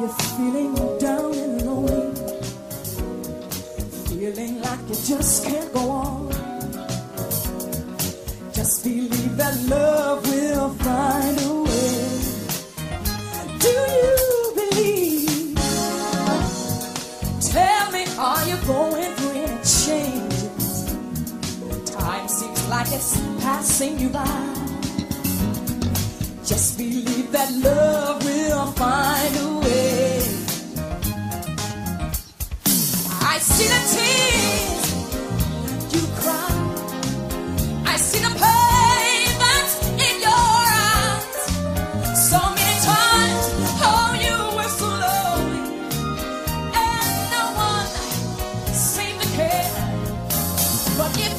Are feeling down and lonely? Feeling like you just can't go on? Just believe that love will find a way. Do you believe? Tell me, are you going through any changes? Time seems like it's passing you by. Just believe that love I see the tears you cry. I see the pain that's in your eyes. So many times, oh, you were so lonely, and no one seemed to care. But if